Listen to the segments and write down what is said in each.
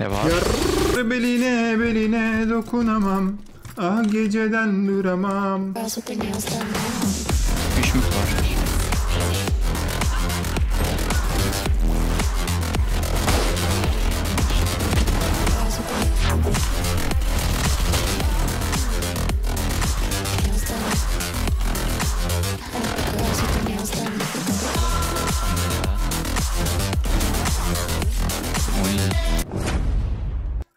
Ne var? Yar beline beline dokunamam. Ah geceden duramam. Mü var?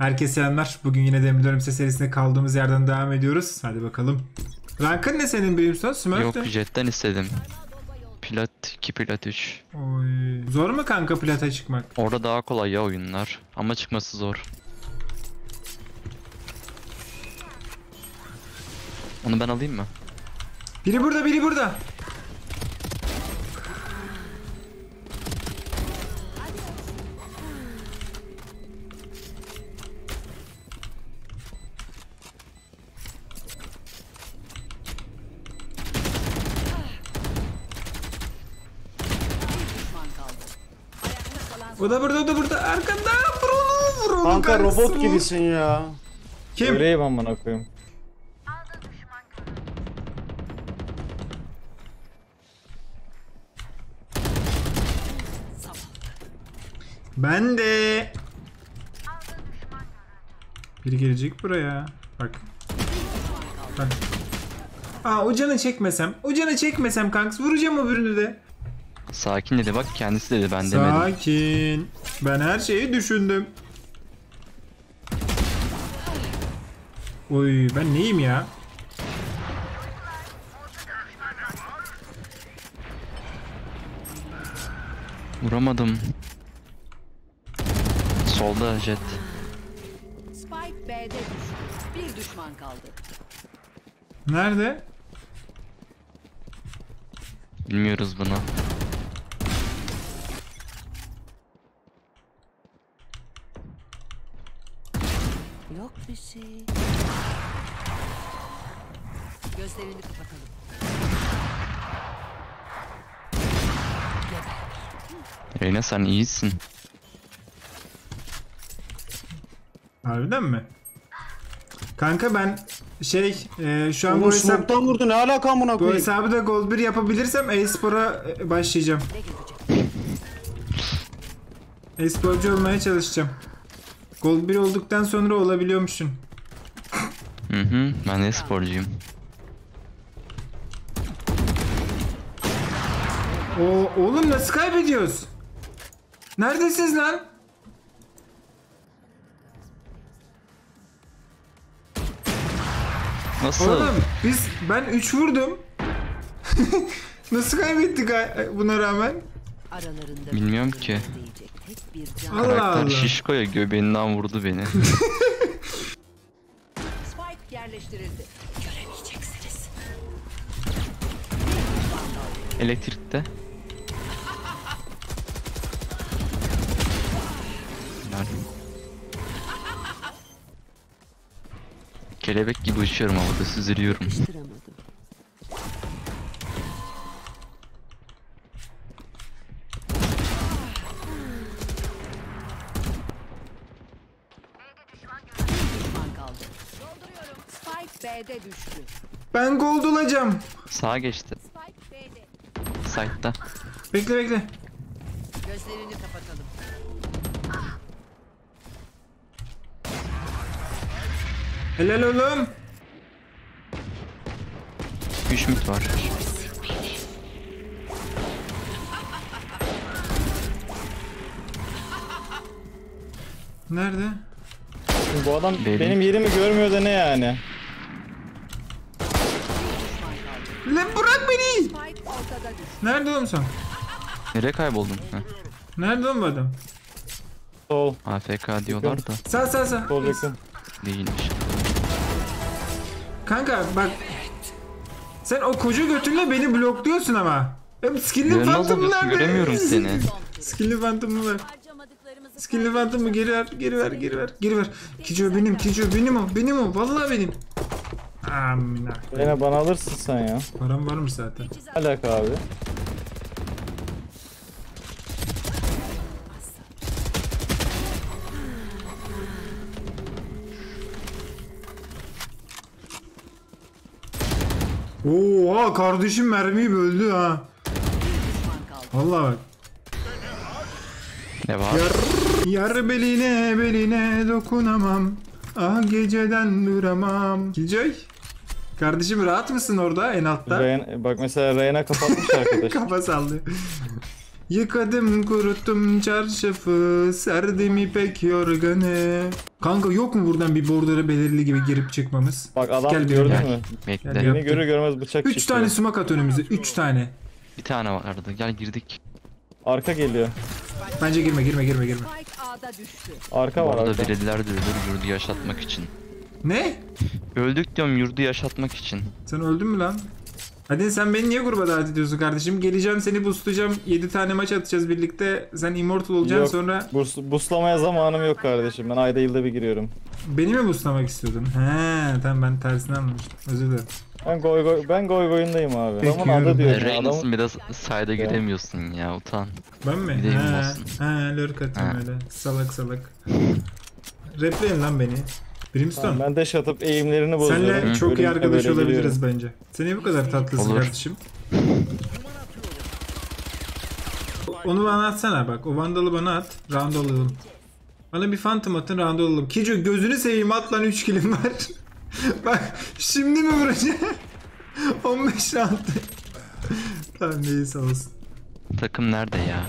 Herkese selamlar. Bugün yine Demir Dönümse serisinde kaldığımız yerden devam ediyoruz. Hadi bakalım. Rankın ne senin Brimstone? Smurf Yok jetten istedim. Plat 2 plat 3. Oy. Zor mu kanka plata çıkmak? Orada daha kolay ya oyunlar. Ama çıkması zor. Onu ben alayım mı? Biri burada biri burada. O da burada o da burada arkanda vur onu vur onu Kanka kankası, robot gibisin ya. Kim? Öyleyim amına koyayım. Ben de. Biri gelecek buraya. Bak. Bak. Aa o canı çekmesem. O canı çekmesem kanks vuracağım öbürünü de. Sakin dedi bak kendisi dedi ben demedim. Sakin. Ben her şeyi düşündüm. Oy ben neyim ya? Vuramadım. Solda jet. Spike B'de düştü. Bir düşman kaldı. Nerede? Bilmiyoruz bunu. Yok bir şey. Gözlerini kapatalım. Reyna sen iyisin. Harbiden mi? Kanka ben şey e, şu an bu hesap smoke'tan vurdu ne alaka amına bu koyayım. hesabı da gold 1 yapabilirsem e-spora e, başlayacağım. E-sporcu olmaya çalışacağım. Gold 1 olduktan sonra olabiliyormuşsun. Hı hı ben de sporcuyum. O oğlum nasıl kaybediyoruz? Neredesiniz lan? Nasıl? Oğlum biz ben 3 vurdum. nasıl kaybettik buna rağmen? Aralarında Bilmiyorum ki. Allah Karakter Allah. şişko ya göbeğinden vurdu beni. Spike yerleştirildi. Göremeyeceksiniz. Elektrikte. Helal. Kelebek gibi uçuyorum havada süzülüyorum. Kıramadım. Bir düşman kaldı. Dolduruyorum. Spike B'de düştü. Ben gold olacağım. Sağa geçti. Spike B'de. Bekle bekle. Gözlerini kapatalım. Helal oğlum. 3 mit var. Nerede? Şimdi bu adam Belli. benim yerimi görmüyor da ne yani? Lan bırak beni. Nerede oğlum sen? Nereye kayboldun? Heh. Nerede oğlum bu adam? Sol. AFK diyorlar da Sağ sağ sağ. Sol yakın. değilmiş. Kanka bak. Sen o koca götünle beni blokluyorsun ama. Hem skill'li Görünmez nerede? göremiyorum seni. Skill'li phantom'u Skinli Phantom'ı geri ver, geri ver, geri ver, geri ver. Kijo benim, Kijo benim o, benim o, vallahi benim. Amına. Yine bana alırsın sen ya. Param var mı zaten? Alak abi. Oha kardeşim mermiyi böldü ha. Vallahi bak. Ne var? Yar, yar beline beline dokunamam. Ah geceden duramam. Killjoy. Kardeşim rahat mısın orada en altta? Reyna, bak mesela Reyna kapatmış arkadaş. Kafa sallıyor. Yıkadım kuruttum çarşafı Serdim ipek yorganı Kanka yok mu buradan bir bordere belirli gibi girip çıkmamız? Bak adam Gel gördün gel. mü? Bekle. Beni görür görmez bıçak 3 çıkıyor. tane sumak at önümüze 3 tane Bir tane vardı. Gel girdik. Arka geliyor. Bence girme girme girme girme. Arka var Orada arka. biriler de ölür yurdu yaşatmak için. Ne? Öldük diyorum yurdu yaşatmak için. Sen öldün mü lan? Hadi sen beni niye gruba davet ediyorsun kardeşim? Geleceğim seni boostlayacağım 7 tane maç atacağız birlikte Sen immortal olacaksın Yok. sonra Bus, buslamaya zamanım yok kardeşim. Ben ayda yılda bir giriyorum. Beni mi boostlamak istiyordun? He tamam ben tersini anlamıştım özür dilerim Ben goy goy ben goy goyundayım abi. Adamın adı diyorum. Reynolds'ın Adam bir de sayda giremiyorsun ya utan. Ben mi? He, olsun. he lurk He. öyle salak salak Repleyin lan beni Brimstone ben deş atıp eğimlerini bozuyorum. Senle çok iyi arkadaş olabiliriz giriyorum. bence. Sen niye bu kadar tatlısın Olur. kardeşim? Onu bana atsana bak. O vandalı bana at. Round olalım. Bana bir phantom atın round olalım. Kijo gözünü seveyim at lan 3 kilim var. bak şimdi mi vuracağım? 15 round. tamam neyse olsun. Takım nerede ya?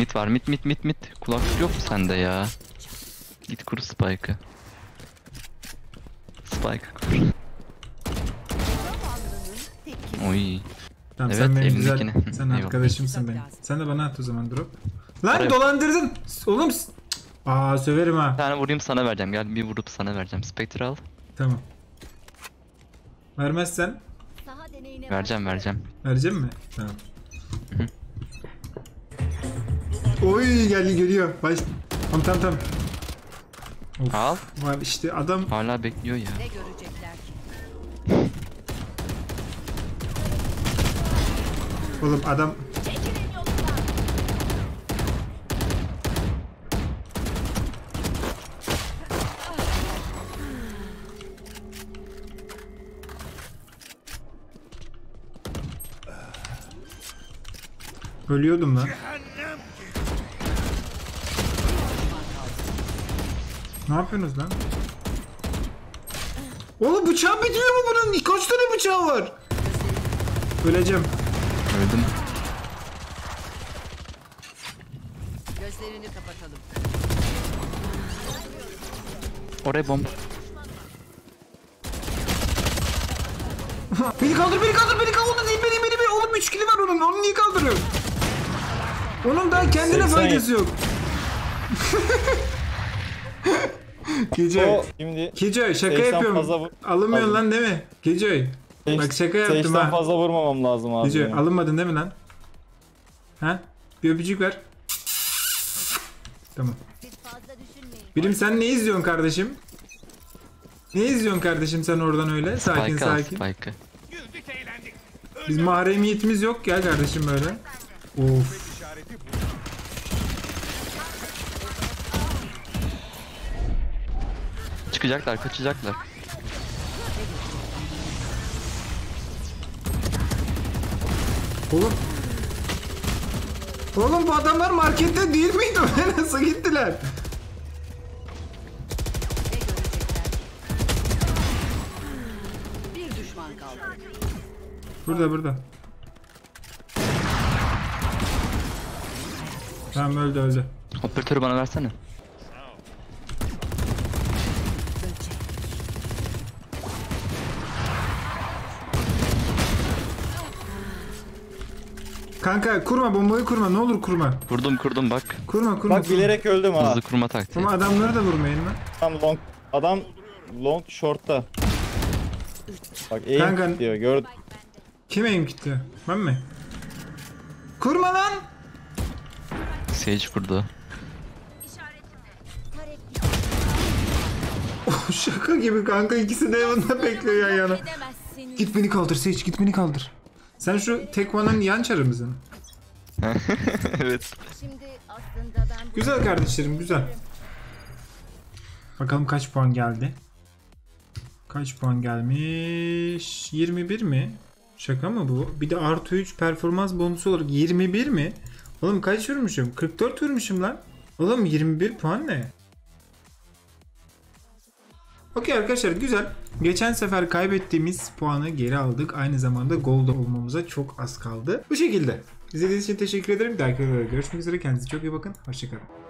Mit var mit mit mit mit. Kulaklık yok mu sende ya? Git kur Spike'ı. Spike'ı kur. Oy. Tamam Evet, sen benim güzel, elindekini. sen Eyvallah. arkadaşımsın benim. Sen de bana at o zaman drop. Lan Oraya- dolandırdın. Oğlum. Aa söverim ha. Bir tane vurayım sana vereceğim. Gel bir vurup sana vereceğim. Spectre al. Tamam. Vermezsen Vereceğim vereceğim. Vereceğim mi? Tamam. Oy geldi geliyor. Baş... Tamam tamam tamam. Of, Al. Var işte adam Hala bekliyor ya. ne görecekler ki? oğlum adam Ölüyordum lan. Ne yapıyorsunuz lan? Oğlum bıçağı bitmiyor mu bunun? Kaç tane bıçağı var? Öleceğim. Öldüm. Gözlerini kapatalım. Oraya bomba. beni kaldır beni kaldır beni kaldır değil beni beni beni oğlum 3 kili var onun onu niye kaldırıyor? Onun daha kendine 87. faydası yok. Gece. O şimdi Kijoy şaka 80 yapıyorum. fazla vur- Alınmıyorsun lan değil mi? Kijoy. Bak şaka yaptım ha. fazla vurmamam lazım abi. Kijoy benim. alınmadın değil mi lan? Ha? Bir öpücük ver. Tamam. Siz fazla düşünmeyin. Birim sen ne izliyorsun kardeşim? Ne izliyorsun kardeşim sen oradan öyle? Sakin Spike'ı al sakin. Spike'ı. Biz mahremiyetimiz yok ya kardeşim böyle. Of. Çıkacaklar kaçacaklar. Oğlum. Oğlum bu adamlar markette değil miydi? Nasıl gittiler? Bir düşman kaldı. Burada burada. Tamam öldü öldü. Operatörü bana versene. Kanka kurma bombayı kurma ne olur kurma. Kurdum kurdum bak. Kurma kurma. Bak kurma. bilerek öldüm ha. Hızlı kurma taktiği. Ama adamları da vurmayın lan. Adam long adam long short'ta. Bak aim Kanka- diyor. Gör Kim aim gitti? Ben mi? Kurma lan. Sage kurdu. Şaka gibi kanka ikisi de yanında bekliyor yan yana. Git beni kaldır Seç git beni kaldır. Sen şu Tekvan'ın yan çarı mısın? evet. Şimdi aslında ben bu Güzel kardeşlerim güzel. Bakalım kaç puan geldi. Kaç puan gelmiş? 21 mi? Şaka mı bu? Bir de artı 3 performans bonusu olarak 21 mi? Oğlum kaç vurmuşum? 44 vurmuşum lan. Oğlum 21 puan ne? Okey arkadaşlar güzel. Geçen sefer kaybettiğimiz puanı geri aldık. Aynı zamanda gold olmamıza çok az kaldı. Bu şekilde. İzlediğiniz için teşekkür ederim. Bir görüşmek üzere. Kendinize çok iyi bakın. Hoşçakalın.